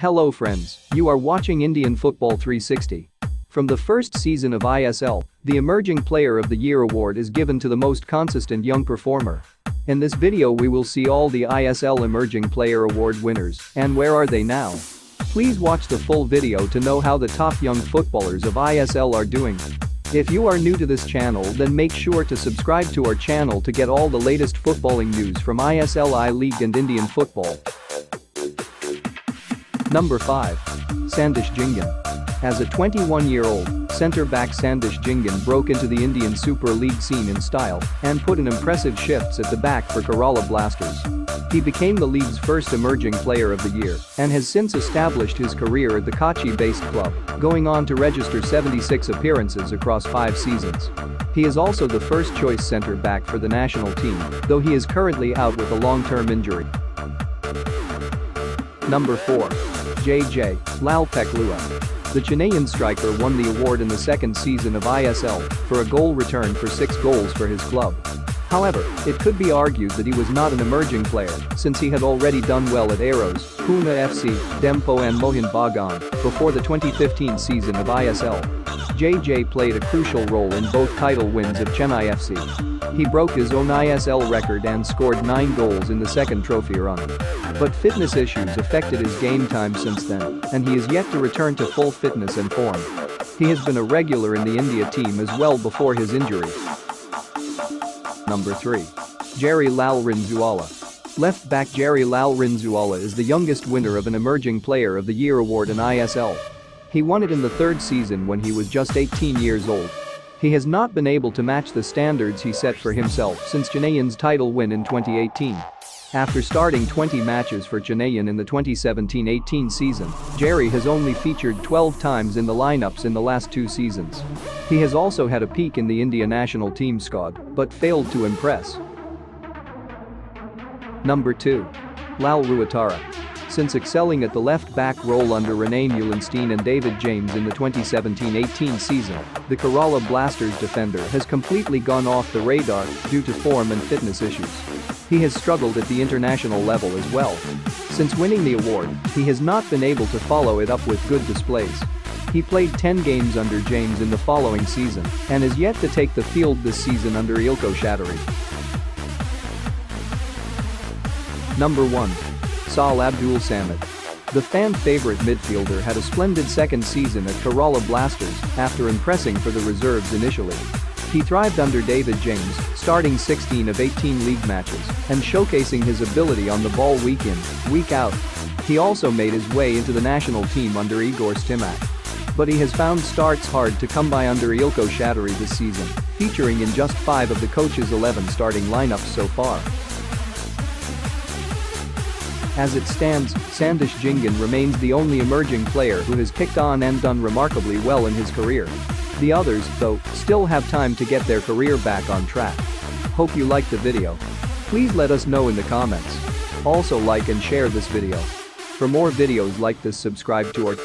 Hello friends, you are watching Indian Football 360. From the first season of ISL, the Emerging Player of the Year award is given to the most consistent young performer. In this video we will see all the ISL Emerging Player Award winners and where are they now. Please watch the full video to know how the top young footballers of ISL are doing. If you are new to this channel then make sure to subscribe to our channel to get all the latest footballing news from ISL I-League and Indian football. Number 5. Sandesh Jhingan. As a 21-year-old, centre-back Sandesh Jhingan broke into the Indian Super League scene in style and put in impressive shifts at the back for Kerala Blasters. He became the league's first emerging player of the year and has since established his career at the Kochi-based club, going on to register 76 appearances across five seasons. He is also the first choice centre-back for the national team, though he is currently out with a long-term injury. Number 4. Jeje Lalpekhlua. The Chennaiyin striker won the award in the second season of ISL for a goal return for six goals for his club. However, it could be argued that he was not an emerging player since he had already done well at Arrows, Pune FC, Dempo and Mohun Bagan before the 2015 season of ISL. Jeje played a crucial role in both title wins of Chennaiyin FC. He broke his own ISL record and scored 9 goals in the second trophy run. But fitness issues affected his game time since then, and he is yet to return to full fitness and form. He has been a regular in the India team as well before his injury. Number 3. Jerry Lalrinzuala. Left back Jerry Lalrinzuala is the youngest winner of an Emerging Player of the Year award in ISL. He won it in the third season when he was just 18 years old. He has not been able to match the standards he set for himself since Chennai's title win in 2018. After starting 20 matches for Chennaiyin in the 2017-18 season, Jerry has only featured 12 times in the lineups in the last two seasons. He has also had a peak in the India national team squad, but failed to impress. Number 2. Lalruatthara. Since excelling at the left-back role under Rene Meulensteen and David James in the 2017-18 season, the Kerala Blasters defender has completely gone off the radar due to form and fitness issues. He has struggled at the international level as well. Since winning the award, he has not been able to follow it up with good displays. He played 10 games under James in the following season and is yet to take the field this season under Eelco Schattorie. Number 1. Sahal Abdul Samad. The fan-favorite midfielder had a splendid second season at Kerala Blasters after impressing for the reserves initially. He thrived under David James, starting 16 of 18 league matches and showcasing his ability on the ball week in, week out. He also made his way into the national team under Igor Stimac. But he has found starts hard to come by under Eelco Schattorie this season, featuring in just 5 of the coach's 11 starting lineups so far. As it stands, Sandesh Jhingan remains the only emerging player who has kicked on and done remarkably well in his career. The others, though, still have time to get their career back on track. Hope you liked the video. Please let us know in the comments. Also like and share this video. For more videos like this subscribe to our